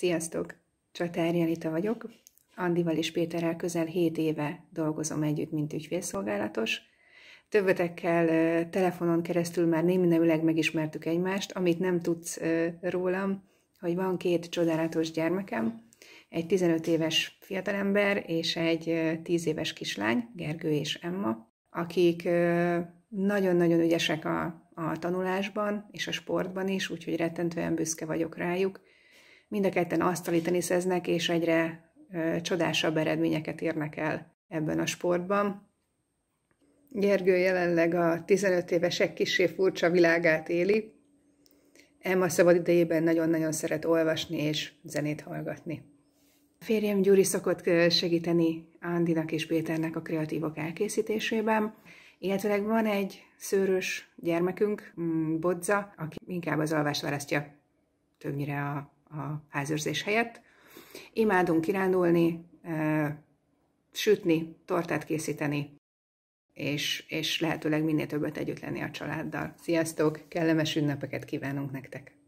Sziasztok! Csatár Janita vagyok. Andival és Péterrel közel 7 éve dolgozom együtt, mint ügyfélszolgálatos. Többetekkel telefonon keresztül már némileg megismertük egymást, amit nem tudsz rólam, hogy van két csodálatos gyermekem, egy 15 éves fiatalember és egy 10 éves kislány, Gergő és Emma, akik nagyon-nagyon ügyesek a, a tanulásban és a sportban is, úgyhogy rettentően büszke vagyok rájuk mind a ketten asztali teniszeznek, és egyre ö, csodásabb eredményeket érnek el ebben a sportban. Gergő jelenleg a 15 évesek kisé furcsa világát éli. Emma szabad idejében nagyon-nagyon szeret olvasni és zenét hallgatni. A férjem Gyuri szokott segíteni Andinak és Péternek a kreatívok elkészítésében, illetve van egy szőrös gyermekünk, mm, Bodza, aki inkább az alvást választja többnyire a a házőrzés helyett. Imádunk kirándulni, sütni, tortát készíteni, és, és lehetőleg minél többet együtt lenni a családdal. Sziasztok! Kellemes ünnepeket kívánunk nektek!